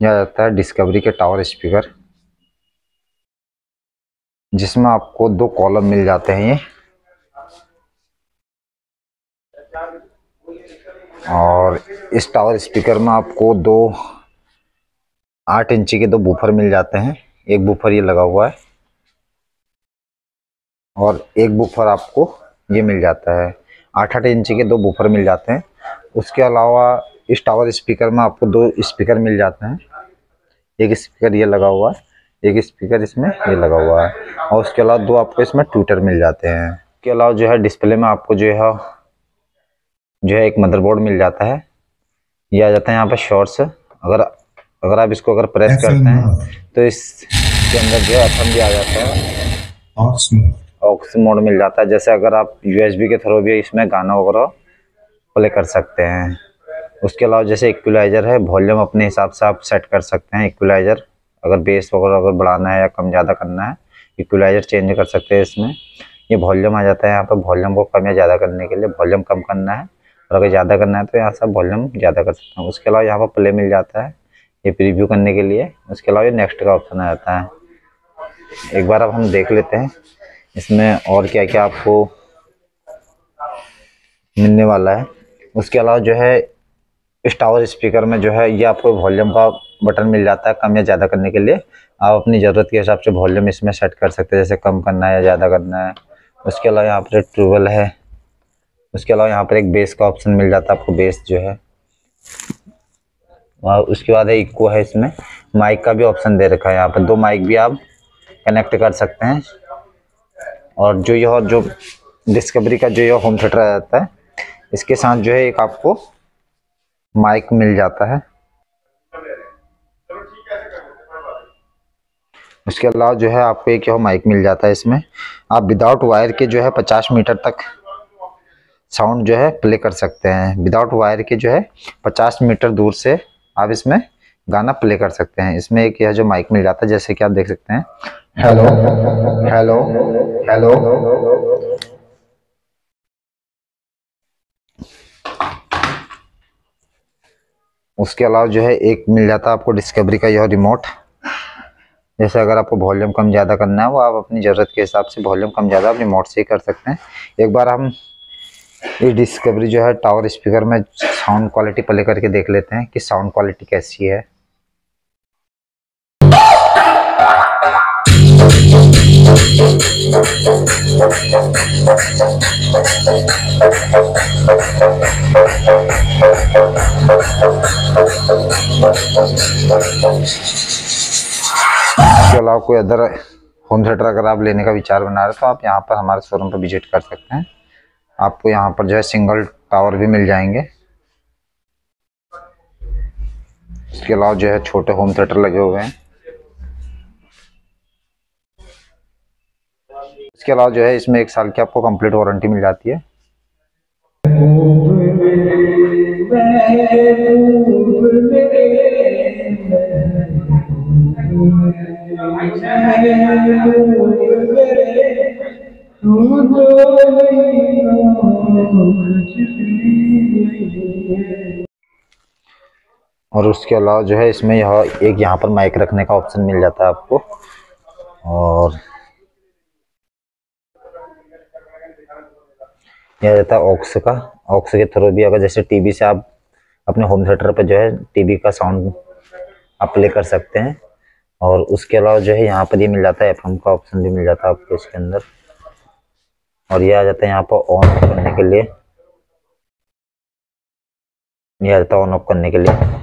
यह जाता है डिस्कवरी के टावर स्पीकर जिसमें आपको दो कॉलम मिल जाते हैं ये। और इस टावर स्पीकर में आपको दो आठ इंची के दो बूफर मिल जाते हैं। एक बूफर ये लगा हुआ है और एक बूफर आपको ये मिल जाता है। आठ आठ इंची के दो बूफर मिल जाते हैं। उसके अलावा इस टावर स्पीकर में आपको दो स्पीकर मिल जाते हैं। एक स्पीकर ये लगा हुआ है एक स्पीकर इसमें ये लगा हुआ है। और उसके अलावा दो आपको इसमें ट्विटर मिल जाते हैं। उसके अलावा जो है डिस्प्ले में आपको जो है जो है एक मदरबोर्ड मिल जाता है। ये आ जाता है यहाँ पर शॉर्ट्स। अगर अगर आप इसको अगर प्रेस करते हैं तो इसके अंदर जो है एफ़ भी आ जाता है। ऑक्स मोड मिल जाता है। जैसे अगर आप यूएसबी के थ्रू भी इसमें गाना वगैरह प्ले कर सकते हैं। उसके अलावा जैसे इक्वलाइजर है वॉल्यूम अपने हिसाब से आप सेट कर सकते हैं इक्वलाइजर अगर बेस वगैरह अगर बढ़ाना है या कम ज़्यादा करना है इक्वलाइजर चेंज कर सकते हैं इसमें। ये वॉल्यूम आ जाता है यहाँ पर वॉल्यूम को कम या ज़्यादा करने के लिए वॉल्यूम कम करना है। और अगर ज़्यादा करना है तो यहाँ से वॉल्यूम ज़्यादा कर सकते हैं। उसके अलावा यहाँ पर प्ले मिल जाता है ये प्रीव्यू करने के लिए। उसके अलावा ये नेक्स्ट का ऑप्शन आ जाता है। एक बार अब हम देख लेते हैं इसमें और क्या क्या आपको मिलने वाला है। उसके अलावा जो है इस टावर स्पीकर में जो है ये आपको वॉल्यूम का बटन मिल जाता है कम या ज़्यादा करने के लिए। आप अपनी ज़रूरत के हिसाब से वॉल्यूम इसमें सेट कर सकते हैं, जैसे कम करना है या ज़्यादा करना है। उसके अलावा यहाँ पर ट्रूबल है। उसके अलावा यहाँ पर एक बेस का ऑप्शन मिल जाता है आपको, बेस जो है। और उसके बाद है इक्को है इसमें। माइक का भी ऑप्शन दे रखा है यहाँ पर। दो माइक भी आप कनेक्ट कर सकते हैं। और जो यह जो डिस्कवरी का जो यह होम थिएटर जाता है, इसके साथ जो है एक आपको माइक मिल जाता है। उसके अलावा जो है आपको एक माइक मिल जाता है इसमें। आप विदाउट वायर के जो है 50 मीटर तक साउंड जो है प्ले कर सकते हैं। विदाउट वायर के जो है 50 मीटर दूर से आप इसमें गाना प्ले कर सकते हैं। इसमें एक यह जो माइक मिल जाता है जैसे कि आप देख सकते हैं। हेलो हेलो हेलो उसके अलावा जो है, एक मिल जाता है आपको डिस्कवरी का, यह रिमोट जैसे अगर आपको वॉल्यूम कम ज़्यादा करना है, वो आप अपनी ज़रूरत के हिसाब से वॉल्यूम कम ज़्यादा आप रिमोट से ही कर सकते हैं। एक बार हम ये डिस्कवरी जो है टावर स्पीकर में साउंड क्वालिटी प्ले करके देख लेते हैं कि साउंड क्वालिटी कैसी है। इसके अलावा कोई अदर होम थिएटर अगर आप लेने का विचार बना रहे तो आप यहाँ पर हमारे शोरूम पर विज़िट कर सकते हैं। आपको यहाँ पर जो है सिंगल टावर भी मिल जाएँगे। इसके अलावा जो है छोटे होम थिएटर लगे हुए हैं। इसके अलावा जो है, इसमें एक साल की आपको कंप्लीट वारंटी मिल जाती है। और उसके अलावा जो है, इसमें यह एक यहाँ पर माइक रखने का ऑप्शन मिल जाता है आपको। और यह रहता है ऑक्स का। ऑक्स के थ्रू भी अगर जैसे टीवी से आप अपने होम थिएटर पर जो है टीवी का साउंड आप प्ले कर सकते हैं। और उसके अलावा जो है यहाँ पर ये मिल जाता है एफएम का ऑप्शन भी मिल जाता है आपको इसके अंदर। और ये आ जाता है यहाँ पर ऑन करने के लिए। ये आ जाता है ऑन ऑफ़ करने के लिए।